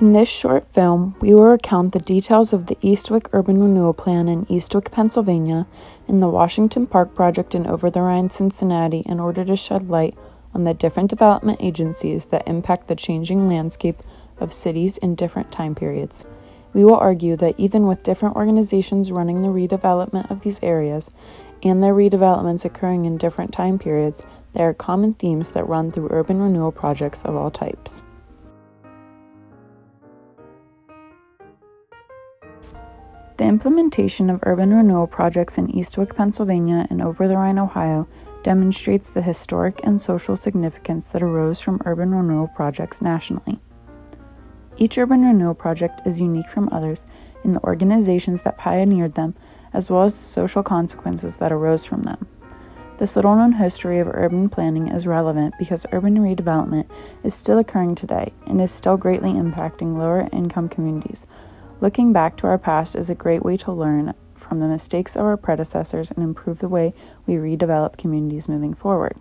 In this short film, we will recount the details of the Eastwick Urban Renewal Plan in Eastwick, Pennsylvania, and the Washington Park Project in Over the Rhine, Cincinnati, in order to shed light on the different development agencies that impact the changing landscape of cities in different time periods. We will argue that even with different organizations running the redevelopment of these areas and their redevelopments occurring in different time periods, there are common themes that run through urban renewal projects of all types. The implementation of urban renewal projects in Eastwick, Pennsylvania and Over the Rhine, Ohio demonstrates the historic and social significance that arose from urban renewal projects nationally. Each urban renewal project is unique from others in the organizations that pioneered them, as well as the social consequences that arose from them. This little known history of urban planning is relevant because urban redevelopment is still occurring today and is still greatly impacting lower income communities. Looking back to our past is a great way to learn from the mistakes of our predecessors and improve the way we redevelop communities moving forward.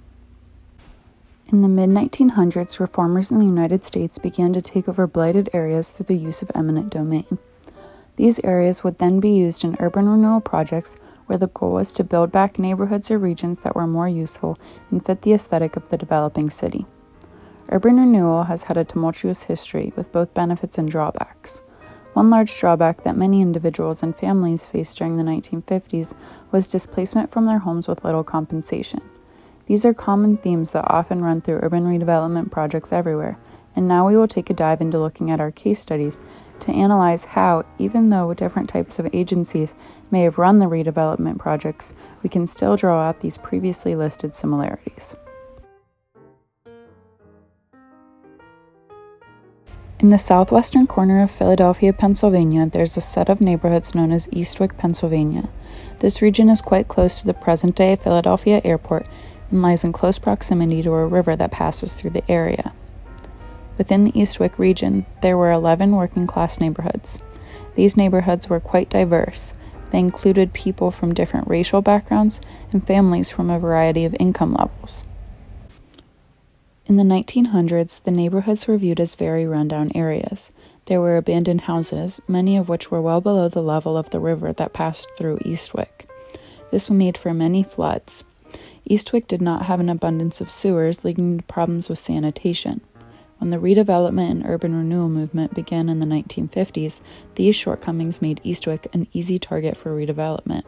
In the mid 1900s, reformers in the United States began to take over blighted areas through the use of eminent domain. These areas would then be used in urban renewal projects where the goal was to build back neighborhoods or regions that were more useful and fit the aesthetic of the developing city. Urban renewal has had a tumultuous history with both benefits and drawbacks. One large drawback that many individuals and families faced during the 1950s was displacement from their homes with little compensation. These are common themes that often run through urban redevelopment projects everywhere, and now we will take a dive into looking at our case studies to analyze how, even though different types of agencies may have run the redevelopment projects, we can still draw out these previously listed similarities. In the southwestern corner of Philadelphia, Pennsylvania, there's a set of neighborhoods known as Eastwick, Pennsylvania. This region is quite close to the present day Philadelphia airport and lies in close proximity to a river that passes through the area. Within the Eastwick region, there were 11 working class neighborhoods. These neighborhoods were quite diverse. They included people from different racial backgrounds and families from a variety of income levels. In the 1900s, the neighborhoods were viewed as very rundown areas. There were abandoned houses, many of which were well below the level of the river that passed through Eastwick. This made for many floods. Eastwick did not have an abundance of sewers, leading to problems with sanitation. When the redevelopment and urban renewal movement began in the 1950s, these shortcomings made Eastwick an easy target for redevelopment.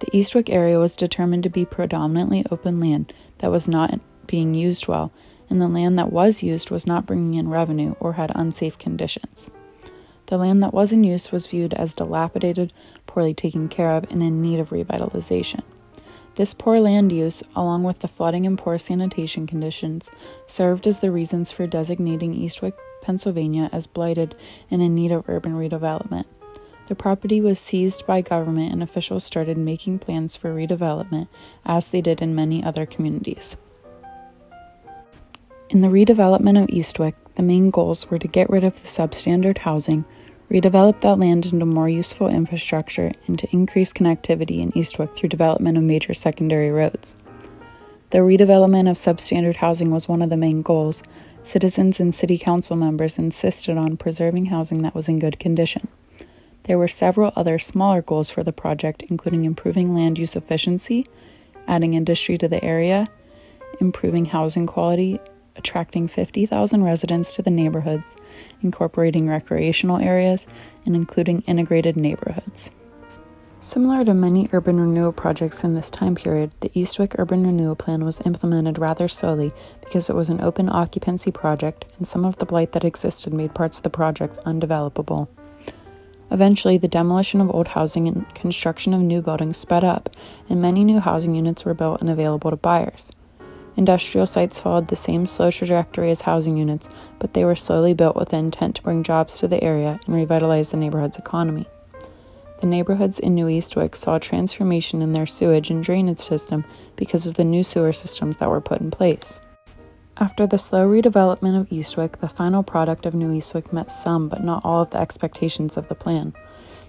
The Eastwick area was determined to be predominantly open land that was not being used well, and the land that was used was not bringing in revenue or had unsafe conditions. The land that was in use was viewed as dilapidated, poorly taken care of, and in need of revitalization. This poor land use, along with the flooding and poor sanitation conditions, served as the reasons for designating Eastwick, Pennsylvania as blighted and in need of urban redevelopment. The property was seized by government and officials started making plans for redevelopment as they did in many other communities. In the redevelopment of Eastwick, the main goals were to get rid of the substandard housing, redevelop that land into more useful infrastructure, and to increase connectivity in Eastwick through development of major secondary roads. The redevelopment of substandard housing was one of the main goals. Citizens and city council members insisted on preserving housing that was in good condition. There were several other smaller goals for the project, including improving land use efficiency, adding industry to the area, improving housing quality, attracting 50,000 residents to the neighborhoods, incorporating recreational areas, and including integrated neighborhoods. Similar to many urban renewal projects in this time period, the Eastwick Urban Renewal Plan was implemented rather slowly because it was an open occupancy project and some of the blight that existed made parts of the project undevelopable. Eventually, the demolition of old housing and construction of new buildings sped up, and many new housing units were built and available to buyers. Industrial sites followed the same slow trajectory as housing units, but they were slowly built with the intent to bring jobs to the area and revitalize the neighborhood's economy. The neighborhoods in New Eastwick saw transformation in their sewage and drainage system because of the new sewer systems that were put in place. After the slow redevelopment of Eastwick, the final product of New Eastwick met some but not all of the expectations of the plan.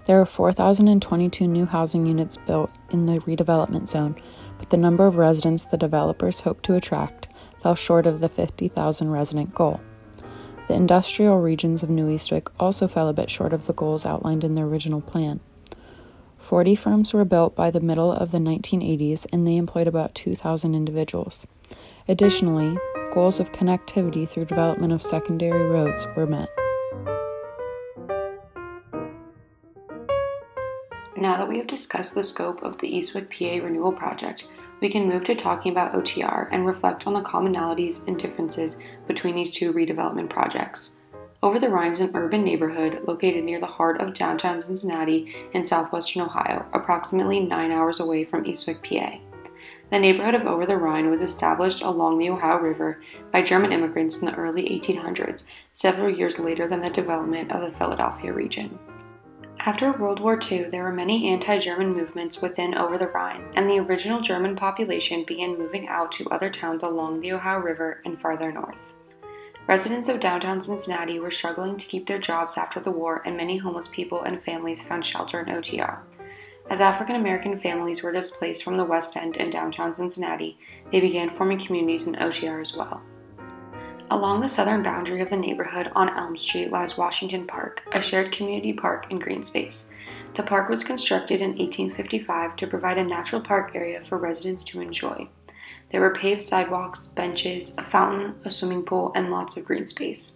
There were 4,022 new housing units built in the redevelopment zone, but the number of residents the developers hoped to attract fell short of the 50,000 resident goal. The industrial regions of New Eastwick also fell a bit short of the goals outlined in the original plan. 40 firms were built by the middle of the 1980s and they employed about 2,000 individuals. Additionally, goals of connectivity through development of secondary roads were met. Now that we have discussed the scope of the Eastwick PA Renewal Project, we can move to talking about OTR and reflect on the commonalities and differences between these two redevelopment projects. Over the Rhine is an urban neighborhood located near the heart of downtown Cincinnati in southwestern Ohio, approximately nine hours away from Eastwick, PA. The neighborhood of Over the Rhine was established along the Ohio River by German immigrants in the early 1800s, several years later than the development of the Philadelphia region. After World War II, there were many anti German movements within Over the Rhine, and the original German population began moving out to other towns along the Ohio River and farther north. Residents of downtown Cincinnati were struggling to keep their jobs after the war, and many homeless people and families found shelter in OTR. As African American families were displaced from the West End and downtown Cincinnati, they began forming communities in OTR as well. Along the southern boundary of the neighborhood on Elm Street lies Washington Park, a shared community park and green space. The park was constructed in 1855 to provide a natural park area for residents to enjoy. There were paved sidewalks, benches, a fountain, a swimming pool, and lots of green space.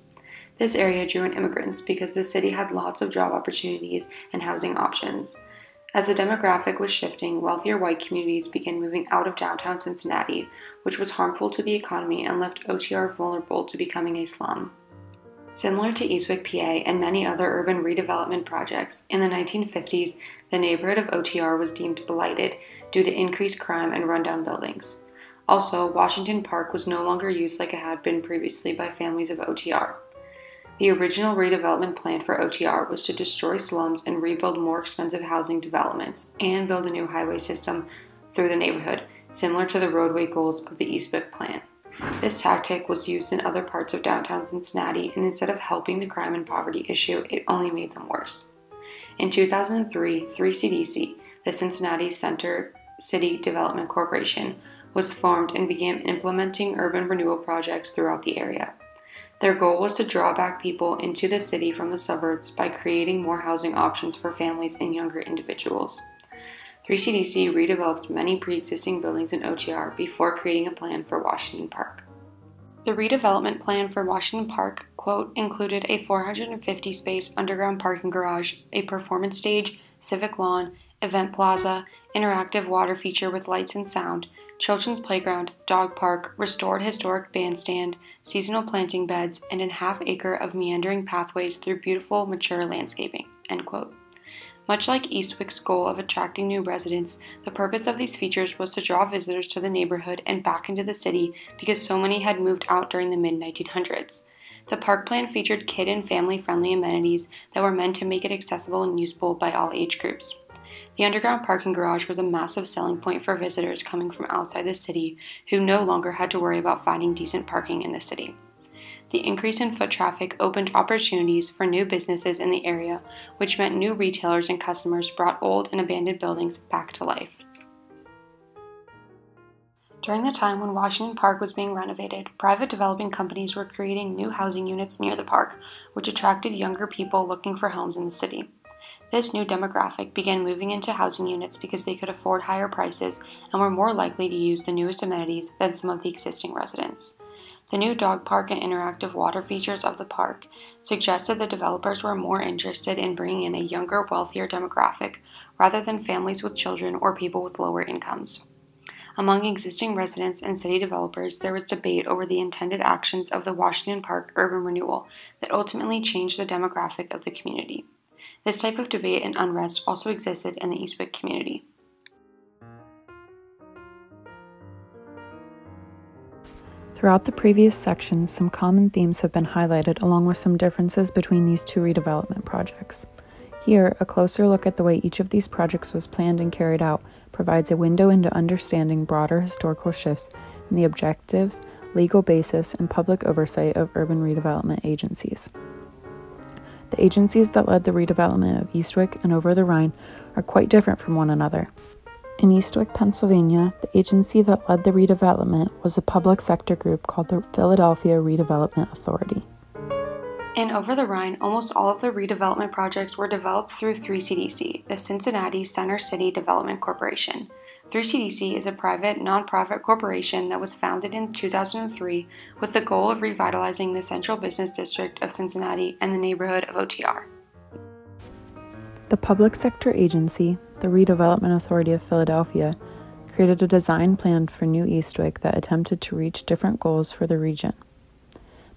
This area drew in immigrants because the city had lots of job opportunities and housing options. As the demographic was shifting, wealthier white communities began moving out of downtown Cincinnati, which was harmful to the economy and left OTR vulnerable to becoming a slum. Similar to Eastwick, PA, and many other urban redevelopment projects, in the 1950s, the neighborhood of OTR was deemed blighted due to increased crime and rundown buildings. Also, Washington Park was no longer used like it had been previously by families of OTR. The original redevelopment plan for OTR was to destroy slums and rebuild more expensive housing developments and build a new highway system through the neighborhood, similar to the roadway goals of the Eastwick plan. This tactic was used in other parts of downtown Cincinnati, and instead of helping the crime and poverty issue, it only made them worse. In 2003, 3CDC, the Cincinnati Center City Development Corporation, was formed and began implementing urban renewal projects throughout the area. Their goal was to draw back people into the city from the suburbs by creating more housing options for families and younger individuals. 3CDC redeveloped many pre existing buildings in OTR before creating a plan for Washington Park. The redevelopment plan for Washington Park, quote, included a 450 space underground parking garage, a performance stage, civic lawn, event plaza, interactive water feature with lights and sound, children's playground, dog park, restored historic bandstand, seasonal planting beds, and a half acre of meandering pathways through beautiful, mature landscaping. Much like Eastwick's goal of attracting new residents, the purpose of these features was to draw visitors to the neighborhood and back into the city because so many had moved out during the mid 1900s. The park plan featured kid and family friendly amenities that were meant to make it accessible and usable by all age groups. The underground parking garage was a massive selling point for visitors coming from outside the city who no longer had to worry about finding decent parking in the city. The increase in foot traffic opened opportunities for new businesses in the area, which meant new retailers and customers brought old and abandoned buildings back to life. During the time when Washington Park was being renovated, private developing companies were creating new housing units near the park, which attracted younger people looking for homes in the city. This new demographic began moving into housing units because they could afford higher prices and were more likely to use the newest amenities than some of the existing residents. The new dog park and interactive water features of the park suggested the developers were more interested in bringing in a younger, wealthier demographic rather than families with children or people with lower incomes. Among existing residents and city developers, there was debate over the intended actions of the Washington Park urban renewal that ultimately changed the demographic of the community. This type of debate and unrest also existed in the Eastwick community. Throughout the previous sections, some common themes have been highlighted along with some differences between these two redevelopment projects. Here, a closer look at the way each of these projects was planned and carried out provides a window into understanding broader historical shifts in the objectives, legal basis, and public oversight of urban redevelopment agencies. The agencies that led the redevelopment of Eastwick and Over the Rhine are quite different from one another. In Eastwick, Pennsylvania, the agency that led the redevelopment was a public sector group called the Philadelphia Redevelopment Authority. In Over the Rhine, almost all of the redevelopment projects were developed through 3CDC, the Cincinnati Center City Development Corporation. 3CDC is a private, nonprofit corporation that was founded in 2003 with the goal of revitalizing the central business district of Cincinnati and the neighborhood of OTR. The public sector agency, the Redevelopment Authority of Philadelphia, created a design plan for New Eastwick that attempted to reach different goals for the region.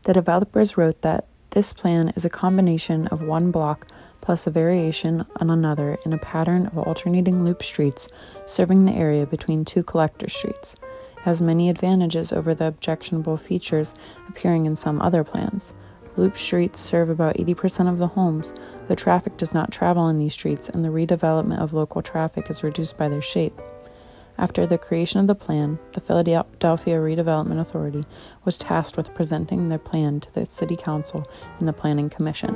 The developers wrote that this plan is a combination of one block plus a variation on another in a pattern of alternating loop streets serving the area between two collector streets. It has many advantages over the objectionable features appearing in some other plans. Loop streets serve about 80% of the homes, though traffic does not travel in these streets and the redevelopment of local traffic is reduced by their shape. After the creation of the plan, the Philadelphia Redevelopment Authority was tasked with presenting the plan to the City Council and the Planning Commission.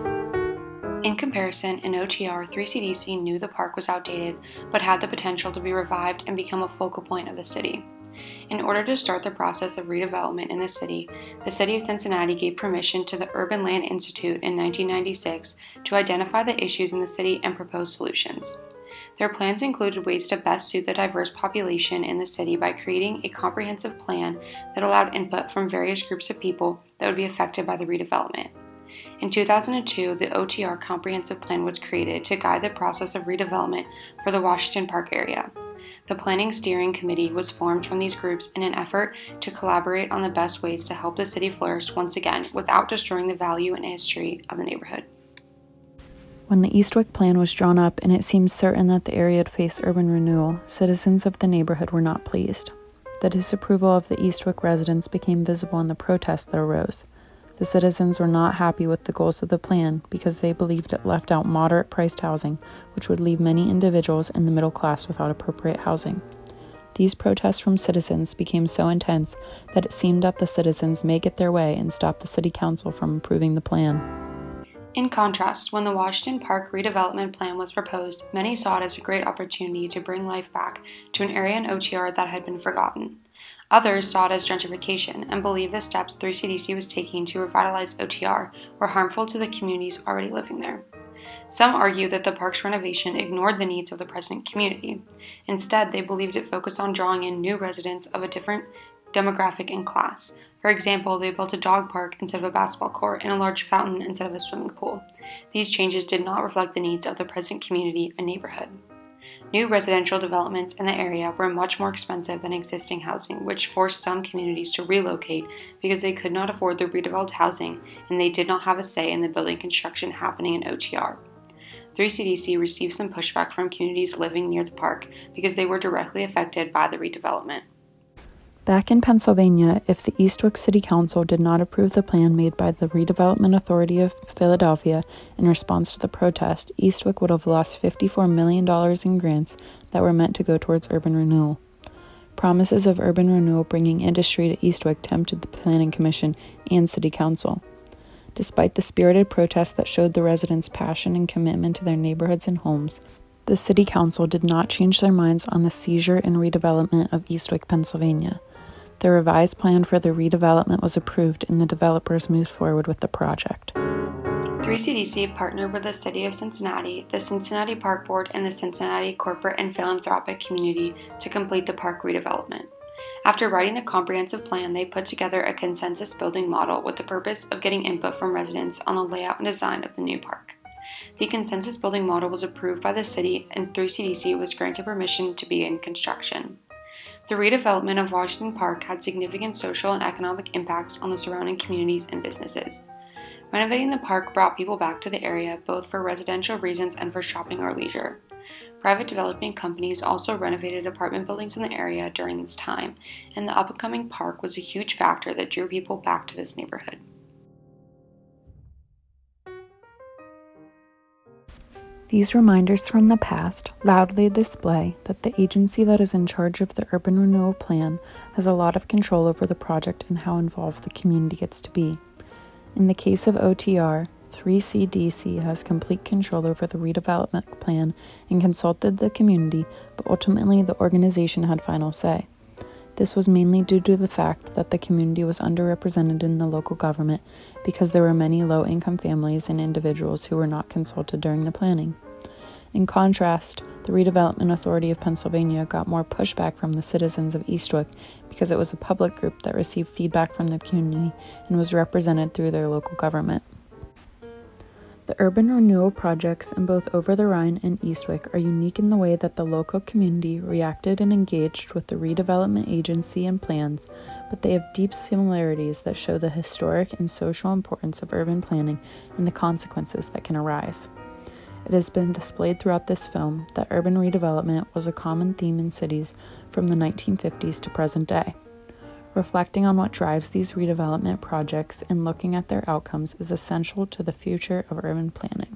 In comparison, in OTR, 3CDC knew the park was outdated but had the potential to be revived and become a focal point of the city. In order to start the process of redevelopment in the city, the City of Cincinnati gave permission to the Urban Land Institute in 1996 to identify the issues in the city and propose solutions. Their plans included ways to best suit the diverse population in the city by creating a comprehensive plan that allowed input from various groups of people that would be affected by the redevelopment. In 2002, the OTR Comprehensive Plan was created to guide the process of redevelopment for the Washington Park area. The Planning Steering Committee was formed from these groups in an effort to collaborate on the best ways to help the city flourish once again without destroying the value and history of the neighborhood. When the Eastwick plan was drawn up and it seemed certain that the area would face urban renewal, citizens of the neighborhood were not pleased. The disapproval of the Eastwick residents became visible in the protests that arose. The citizens were not happy with the goals of the plan because they believed it left out moderate priced housing, which would leave many individuals in the middle class without appropriate housing. These protests from citizens became so intense that it seemed that the citizens may get their way and stop the city council from approving the plan. In contrast, when the Washington Park redevelopment plan was proposed, many saw it as a great opportunity to bring life back to an area in OTR that had been forgotten. Others saw it as gentrification and believed the steps 3CDC was taking to revitalize OTR were harmful to the communities already living there. Some argued that the park's renovation ignored the needs of the present community. Instead, they believed it focused on drawing in new residents of a different demographic and class, for example, they built a dog park instead of a basketball court and a large fountain instead of a swimming pool. These changes did not reflect the needs of the present community and neighborhood. New residential developments in the area were much more expensive than existing housing, which forced some communities to relocate because they could not afford the redeveloped housing and they did not have a say in the building construction happening in OTR. 3CDC received some pushback from communities living near the park because they were directly affected by the redevelopment. Back in Pennsylvania, if the Eastwick City Council did not approve the plan made by the Redevelopment Authority of Philadelphia in response to the protest, Eastwick would have lost $54 million in grants that were meant to go towards urban renewal. Promises of urban renewal bringing industry to Eastwick tempted the Planning Commission and City Council. Despite the spirited protests that showed the residents' passion and commitment to their neighborhoods and homes, the City Council did not change their minds on the seizure and redevelopment of Eastwick, Pennsylvania. The revised plan for the redevelopment was approved and the developers moved forward with the project. 3CDC partnered with the City of Cincinnati, the Cincinnati Park Board, and the Cincinnati corporate and philanthropic community to complete the park redevelopment. After writing the comprehensive plan, they put together a consensus building model with the purpose of getting input from residents on the layout and design of the new park. The consensus building model was approved by the city, and 3CDC was granted permission to begin construction. The redevelopment of Washington Park had significant social and economic impacts on the surrounding communities and businesses. Renovating the park brought people back to the area both for residential reasons and for shopping or leisure. Private development companies also renovated apartment buildings in the area during this time, and the upcoming park was a huge factor that drew people back to this neighborhood. These reminders from the past loudly display that the agency that is in charge of the urban renewal plan has a lot of control over the project and how involved the community gets to be. In the case of OTR, 3CDC has complete control over the redevelopment plan and consulted the community, but ultimately the organization had final say. This was mainly due to the fact that the community was underrepresented in the local government because there were many low income families and individuals who were not consulted during the planning. In contrast, the Redevelopment Authority of Pennsylvania got more pushback from the citizens of Eastwick because it was a public group that received feedback from the community and was represented through their local government. The urban renewal projects in both Over the Rhine and Eastwick are unique in the way that the local community reacted and engaged with the redevelopment agency and plans, but they have deep similarities that show the historic and social importance of urban planning and the consequences that can arise. It has been displayed throughout this film that urban redevelopment was a common theme in cities from the 1950s to present day. Reflecting on what drives these redevelopment projects and looking at their outcomes is essential to the future of urban planning.